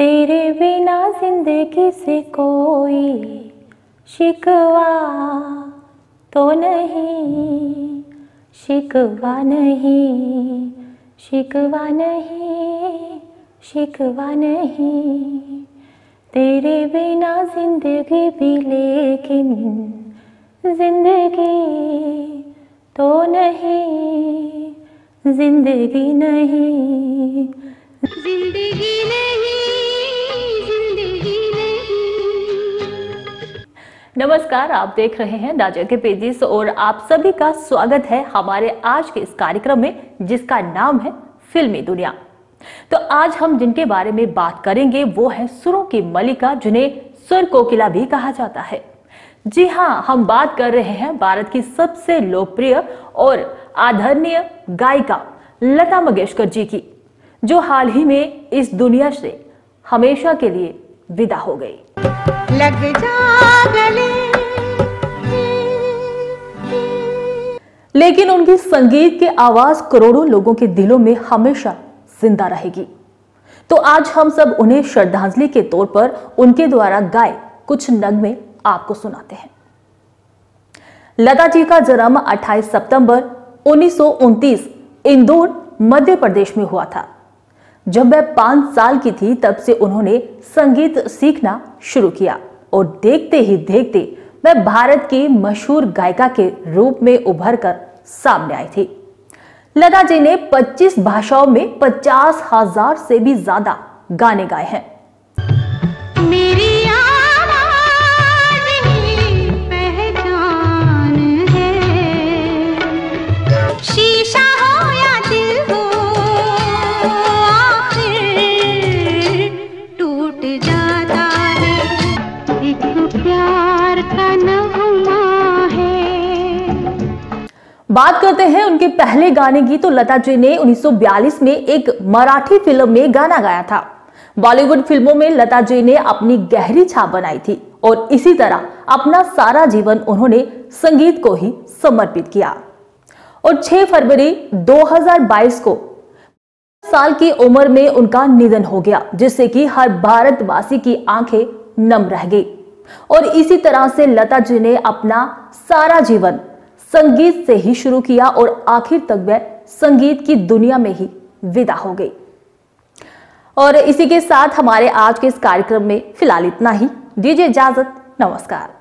तेरे बिना ज़िंदगी से कोई शिकवा तो नहीं, शिकवा नहीं शिकवा नहीं शिकवा नहीं। तेरे बिना ज़िंदगी भी लेकिन ज़िंदगी तो नहीं, ज़िंदगी नहीं। नमस्कार, आप देख रहे हैं राजा के पेजिस और आप सभी का स्वागत है हमारे आज के इस कार्यक्रम में, जिसका नाम है फिल्मी दुनिया। तो आज हम जिनके बारे में बात करेंगे, वो है सुरों की मलिका, जिन्हें सुर कोकिला भी कहा जाता है। जी हाँ हम बात कर रहे हैं भारत की सबसे लोकप्रिय और आदरणीय गायिका लता मंगेशकर जी की, जो हाल ही में इस दुनिया से हमेशा के लिए विदा हो गई। लग जा गले। लेकिन उनकी संगीत की आवाज़ करोड़ों लोगों के दिलों में हमेशा ज़िंदा रहेगी। तो आज हम सब उन्हें श्रद्धांजलि के तौर पर उनके द्वारा गाए कुछ नगमे आपको सुनाते हैं। लता जी का जन्म 28 सितंबर 1929 इंदौर, मध्य प्रदेश में हुआ था। जब वह पाँच साल की थी, तब से उन्होंने संगीत सीखना शुरू किया। और देखते ही देखते वह भारत की मशहूर गायिका के रूप में उभर कर सामने आई थी। लता जी ने 25 भाषाओं में पचास हज़ार से भी ज़्यादा गाने गाए हैं। बात करते हैं उनके पहले गाने की तो लता जी ने 1942 में एक मराठी फ़िल्म में गाना गाया था। बॉलीवुड फ़िल्मों में लता जी ने अपनी गहरी छाप बनाई थी और इसी तरह अपना सारा जीवन उन्होंने संगीत को ही समर्पित किया। और 6 फरवरी 2022 को साल की उम्र में उनका निधन हो गया, जिससे कि हर भारतवासी की आँखें नम रह गई। और इसी तरह से लता जी ने अपना सारा जीवन संगीत से ही शुरू किया और आखिर तक वह संगीत की दुनिया में ही विदा हो गई। और इसी के साथ हमारे आज के इस कार्यक्रम में फ़िलहाल इतना ही। दीजिए इजाज़त। नमस्कार।